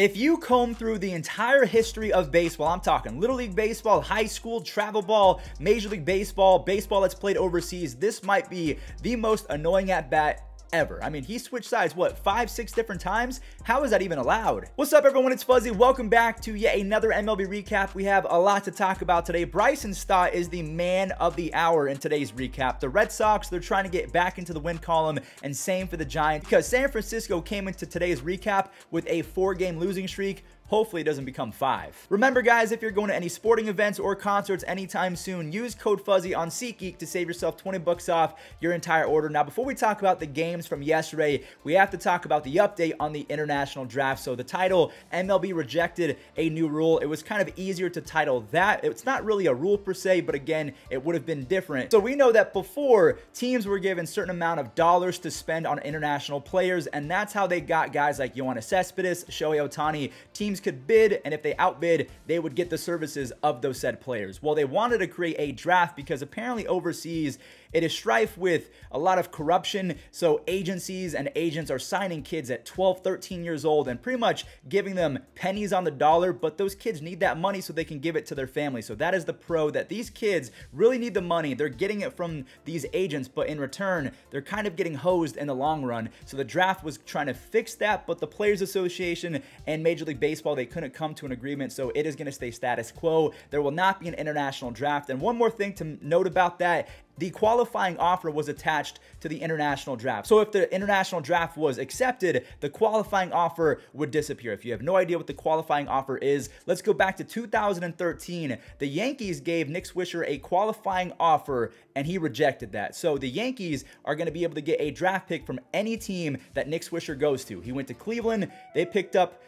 If you comb through the entire history of baseball, I'm talking Little League Baseball, high school, travel ball, Major League Baseball, baseball that's played overseas, this might be the most annoying at bat ever. I mean, he switched sides, what, five, six different times? How is that even allowed? What's up, everyone? It's Fuzzy. Welcome back to yet another MLB recap. We have a lot to talk about today. Bryson Stott is the man of the hour in today's recap. The Red Sox, they're trying to get back into the win column, and same for the Giants, because San Francisco came into today's recap with a four-game losing streak. Hopefully it doesn't become five. Remember guys, if you're going to any sporting events or concerts anytime soon, use code FUZZY on SeatGeek to save yourself 20 bucks off your entire order. Now, before we talk about the games from yesterday, we have to talk about the update on the international draft. So the title, MLB rejected a new rule. It was kind of easier to title that. It's not really a rule per se, but again, it would have been different. So we know that before, teams were given certain amount of dollars to spend on international players, and that's how they got guys like Yoenis Cespedes, Shohei Ohtani. Teams could bid, and if they outbid, they would get the services of those said players. Well, they wanted to create a draft because apparently overseas, it is strife with a lot of corruption. So agencies and agents are signing kids at 12, 13 years old and pretty much giving them pennies on the dollar, but those kids need that money so they can give it to their family. So that is the pro that these kids really need the money. They're getting it from these agents, but in return, they're kind of getting hosed in the long run. So the draft was trying to fix that, but the Players Association and Major League Baseball, they couldn't come to an agreement. So it is going to stay status quo. There will not be an international draft. And one more thing to note about that the qualifying offer was attached to the international draft. So if the international draft was accepted, the qualifying offer would disappear. If you have no idea what the qualifying offer is, let's go back to 2013. The Yankees gave Nick Swisher a qualifying offer and he rejected that. So the Yankees are going to be able to get a draft pick from any team that Nick Swisher goes to. He went to Cleveland. They picked up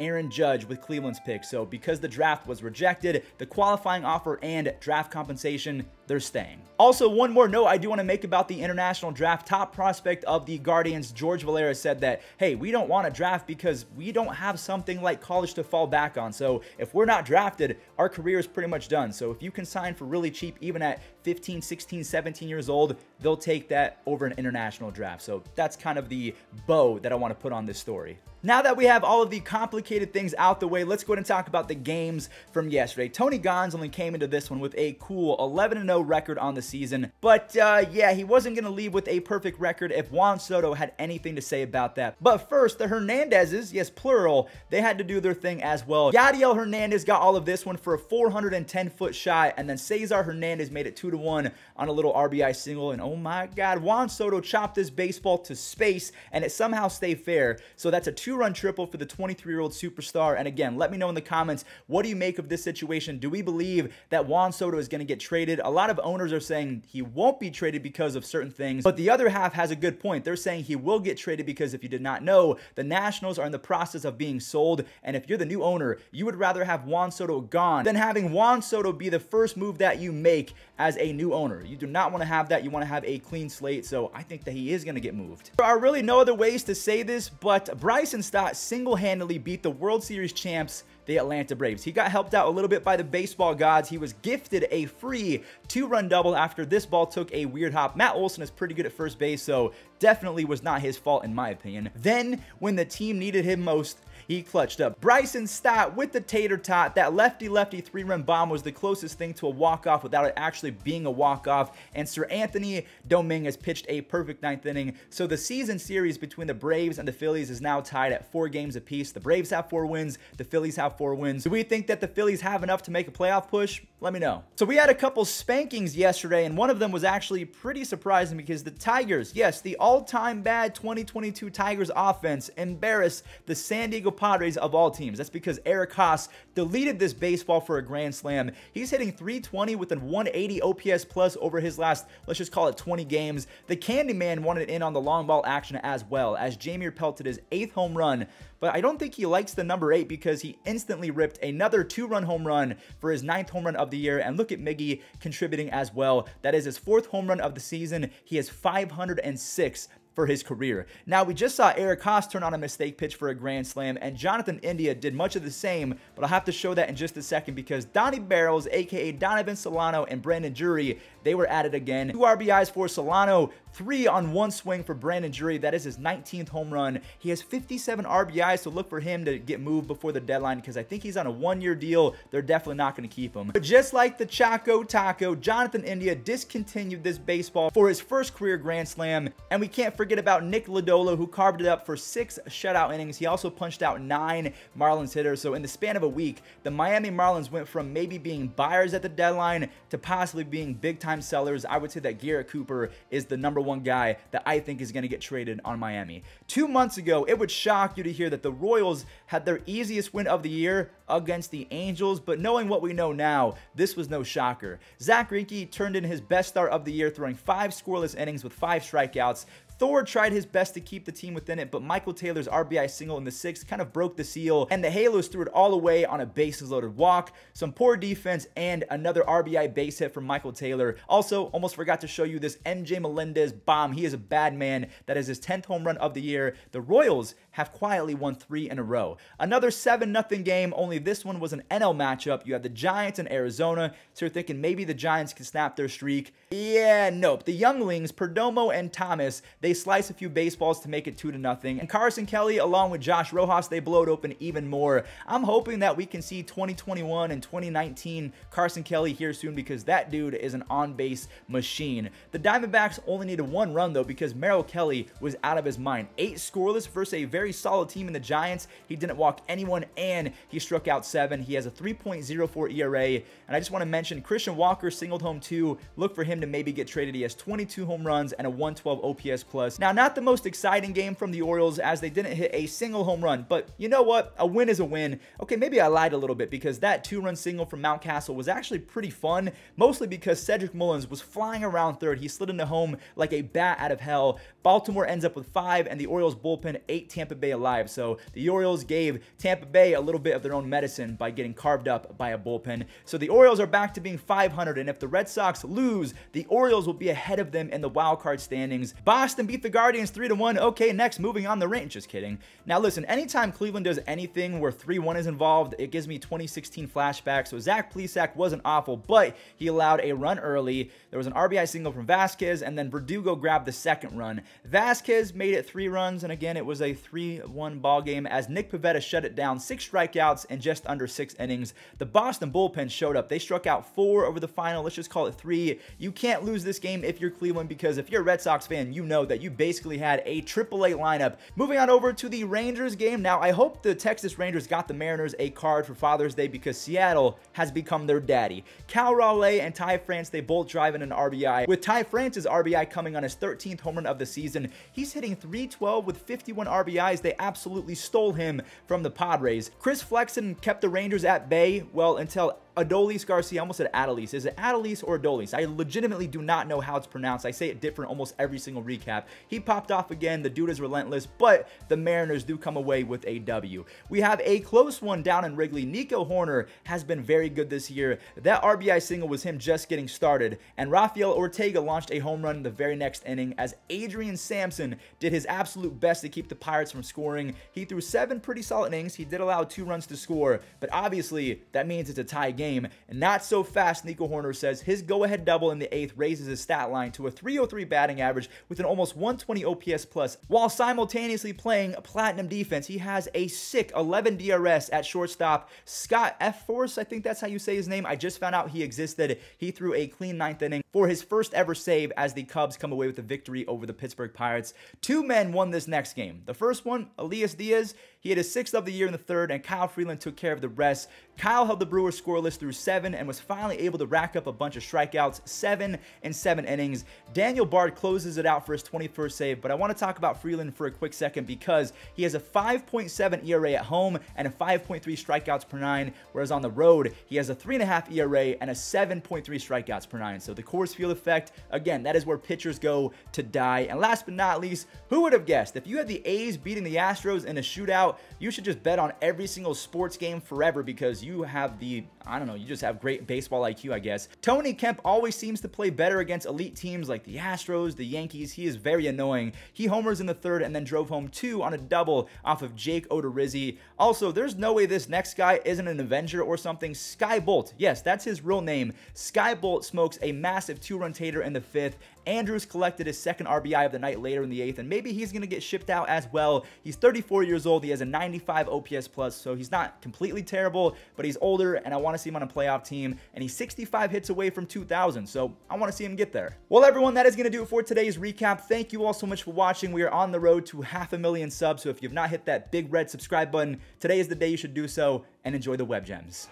Aaron Judge with Cleveland's pick. So because the draft was rejected, the qualifying offer and draft compensation, they're staying. Also, one more note I do want to make about the international draft. Top prospect of the Guardians, George Valera, said that, hey, we don't want to draft because we don't have something like college to fall back on. So if we're not drafted, our career is pretty much done. So if you can sign for really cheap, even at 15, 16, 17 years old, they'll take that over an international draft. So that's kind of the bow that I want to put on this story. Now that we have all of the complicated things out the way, let's go ahead and talk about the games from yesterday. Tony Gonsolin came into this one with a cool 11-0 record on the season, but uh, yeah, he wasn't going to leave with a perfect record if Juan Soto had anything to say about that. But first, the Hernandezes, yes, plural, they had to do their thing as well. Yadiel Hernandez got all of this one for a 410-foot shot, and then Cesar Hernandez made it 2-1 on a little RBI single, and oh my god, Juan Soto chopped this baseball to space, and it somehow stayed fair, so that's a two-run triple for the 23-year-old superstar. And again, let me know in the comments, what do you make of this situation? Do we believe that Juan Soto is going to get traded? A lot of owners are saying he won't be traded because of certain things, but the other half has a good point. They're saying he will get traded because if you did not know, the Nationals are in the process of being sold, and if you're the new owner, you would rather have Juan Soto gone than having Juan Soto be the first move that you make as a new owner. You do not want to have that. You want to have a clean slate, so I think that he is going to get moved. There are really no other ways to say this, but Bryson Stott single-handedly beat the World Series champs the Atlanta Braves. He got helped out a little bit by the baseball gods. He was gifted a free two-run double after this ball took a weird hop. Matt Olson is pretty good at first base, so definitely was not his fault in my opinion. Then, when the team needed him most, he clutched up. Bryson Stott with the tater tot. That lefty-lefty three-run bomb was the closest thing to a walk-off without it actually being a walk-off. And Seranthony Dominguez pitched a perfect ninth inning. So the season series between the Braves and the Phillies is now tied at four games apiece. The Braves have four wins. The Phillies have four wins. Do we think that the Phillies have enough to make a playoff push? Let me know. So we had a couple spankings yesterday, and one of them was actually pretty surprising because the Tigers, yes, the all-time bad 2022 Tigers offense embarrassed the San Diego Padres of all teams. That's because Eric Haase deleted this baseball for a grand slam. He's hitting 320 with a 180 OPS plus over his last, let's just call it 20 games. The Candyman wanted in on the long ball action as well as Jeimer pelted his eighth home run but I don't think he likes the number 8 because he instantly ripped another two-run home run for his ninth home run of the year. And look at Miggy contributing as well. That is his fourth home run of the season. He has 506 for his career. Now, we just saw Eric Haase turn on a mistake pitch for a grand slam, and Jonathan India did much of the same, but I'll have to show that in just a second because Donnie Barrels, aka Donovan Solano, and Brandon Drury, they were at it again. Two RBIs for Solano, three on one swing for Brandon Drury. That is his 19th home run. He has 57 RBIs, so look for him to get moved before the deadline because I think he's on a one-year deal. They're definitely not going to keep him. But just like the Choco Taco, Jonathan India discontinued this baseball for his first career Grand Slam. And we can't forget about Nick Lodolo, who carved it up for six shutout innings. He also punched out nine Marlins hitters. So in the span of a week, the Miami Marlins went from maybe being buyers at the deadline to possibly being big-time sellers. I would say that Garrett Cooper is the number one guy that I think is going to get traded on Miami. Two months ago, it would shock you to hear that the Royals had their easiest win of the year against the Angels, but knowing what we know now, this was no shocker. Zack Greinke turned in his best start of the year, throwing five scoreless innings with five strikeouts. Thor tried his best to keep the team within it, but Michael Taylor's RBI single in the sixth kind of broke the seal, and the Halos threw it all away on a bases loaded walk, some poor defense, and another RBI base hit from Michael Taylor. Also, almost forgot to show you this MJ Melendez bomb. He is a bad man. That is his 10th home run of the year. The Royals have quietly won three in a row. Another 7-0 game, only this one was an NL matchup. You have the Giants in Arizona, so you're thinking maybe the Giants can snap their streak. Yeah, nope. The younglings, Perdomo and Thomas, they slice a few baseballs to make it 2 to nothing. And Carson Kelly, along with Josh Rojas, they blow it open even more. I'm hoping that we can see 2021 and 2019 Carson Kelly here soon because that dude is an on-base machine. The Diamondbacks only needed one run though because Merrill Kelly was out of his mind. Eight scoreless versus a very solid team in the Giants. He didn't walk anyone and he struck out seven. He has a 3.04 ERA. And I just want to mention Christian Walker singled home two. Look for him to maybe get traded. He has 22 home runs and a 112 OPS plus. Now, not the most exciting game from the Orioles as they didn't hit a single home run, but you know what? A win is a win. Okay, maybe I lied a little bit because that two-run single from Mountcastle was actually pretty fun, mostly because Cedric Mullins was flying around third. He slid into home like a bat out of hell. Baltimore ends up with five, and the Orioles bullpen ate Tampa Bay alive. So the Orioles gave Tampa Bay a little bit of their own medicine by getting carved up by a bullpen. So the Orioles are back to being 500, and if the Red Sox lose, the Orioles will be ahead of them in the wild card standings. Boston beat the Guardians 3 to 1. Okay, next, moving on the range. Just kidding. Now, listen, anytime Cleveland does anything where 3 1 is involved, it gives me 2016 flashbacks. So Zach Plesac wasn't awful, but he allowed a run early. There was an RBI single from Vazquez, and then Verdugo grabbed the second run. Vazquez made it three runs, and again, it was a 3 1 ball game as Nick Pivetta shut it down. Six strikeouts in just under six innings. The Boston bullpen showed up. They struck out four over the final. Let's just call it three. You can't lose this game if you're Cleveland because if you're a Red Sox fan, you know that you basically had a AAA lineup. Moving on over to the Rangers game. Now, I hope the Texas Rangers got the Mariners a card for Father's Day because Seattle has become their daddy. Cal Raleigh and Ty France, they both drive in an RBI. With Ty France's RBI coming on his 13th home run of the season, he's hitting 312 with 51 RBIs. They absolutely stole him from the Padres. Chris Flexen kept the Rangers at bay, well, until Adolis Garcia, I almost said Adolis. Is it Adolis or Adolis? I legitimately do not know how it's pronounced. I say it different almost every single recap. He popped off again. The dude is relentless, but the Mariners do come away with a W. We have a close one down in Wrigley. Nico Hoerner has been very good this year. That RBI single was him just getting started, and Rafael Ortega launched a home run in the very next inning as Adrian Sampson did his absolute best to keep the Pirates from scoring. He threw seven pretty solid innings. He did allow two runs to score, but obviously that means it's a tie game game. And not so fast, Nico Hoerner says his go-ahead double in the eighth raises his stat line to a 303 batting average with an almost 120 OPS plus, while simultaneously playing platinum defense. He has a sick 11 DRS at shortstop. Scott Effross, I think that's how you say his name. I just found out he existed. He threw a clean ninth inning for his first ever save as the Cubs come away with a victory over the Pittsburgh Pirates. Two men won this next game. The first one, Elias Diaz, he had his sixth of the year in the third, and Kyle Freeland took care of the rest. Kyle held the Brewers scoreless through seven and was finally able to rack up a bunch of strikeouts, seven in seven innings. Daniel Bard closes it out for his 21st save, but I want to talk about Freeland for a quick second because he has a 5.7 ERA at home and a 5.3 strikeouts per nine, whereas on the road, he has a 3.5 ERA and a 7.3 strikeouts per nine. So the Coors Field effect, again, that is where pitchers go to die. And last but not least, who would have guessed? If you had the A's beating the Astros in a shootout, you should just bet on every single sports game forever because you have the, I don't know, you just have great baseball IQ, I guess. Tony Kemp always seems to play better against elite teams like the Astros, the Yankees. He is very annoying. He homers in the third and then drove home two on a double off of Jake Odorizzi. Also, there's no way this next guy isn't an Avenger or something. Skye Bolt, yes, that's his real name. Skye Bolt smokes a massive two-run tater in the fifth Andrus collected his second RBI of the night later in the eighth, and maybe he's going to get shipped out as well. He's 34 years old. He has a 95 OPS plus, so he's not completely terrible, but he's older, and I want to see him on a playoff team. And he's 65 hits away from 2,000, so I want to see him get there. Well, everyone, that is going to do it for today's recap. Thank you all so much for watching. We are on the road to half a million subs, so if you've not hit that big red subscribe button, today is the day you should do so, and enjoy the web gems.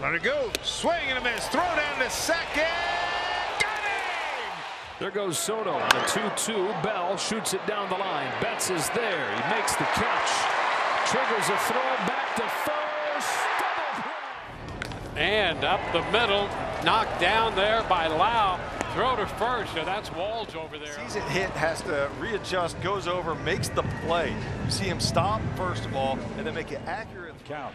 Let it go. Swing and a miss. Throw down to second. Got him! There goes Soto on a 2-2. Bell shoots it down the line. Betts is there. He makes the catch. Triggers a throw back to first. And up the middle. Knocked down there by Lau. Throw to first. So that's Walls over there. Sees it hit, has to readjust, goes over, makes the play. You see him stop, first of all, and then make it accurate. Count.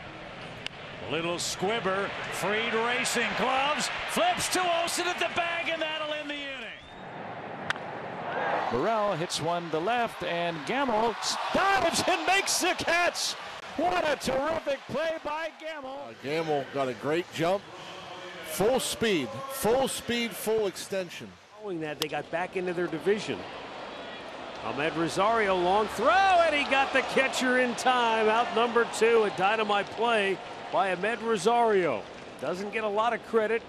Little squibber, Fried racing gloves, flips to Olson at the bag, and that'll end the inning. Burrell hits one to left, and Gamble dives and makes the catch. What a terrific play by Gamble. Uh, Gamble got a great jump, full speed, full speed, full extension. Following that, they got back into their division. Amed Rosario, long throw, and he got the catcher in time. Out number two, a dynamite play by Amed Rosario. Doesn't get a lot of credit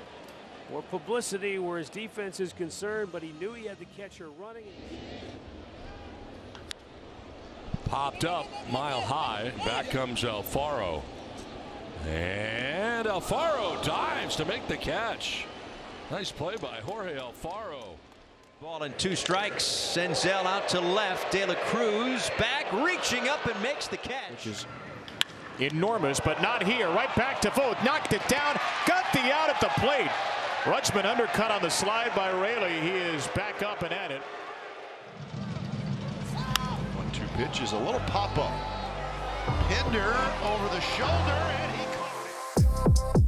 or publicity where his defense is concerned, but he knew he had the catcher running. Popped up mile high. Back comes Alfaro. And Alfaro dives to make the catch. Nice play by Jorge Alfaro. Ball in two strikes. Senzel out to left. De La Cruz back, reaching up and makes the catch. Which is enormous, but not here. Right back to Vogt. Knocked it down. Got the out at the plate. Rutschman undercut on the slide by Raleigh. He is back up and at it. One two pitches, a little pop up. Pinder over the shoulder, and he caught it.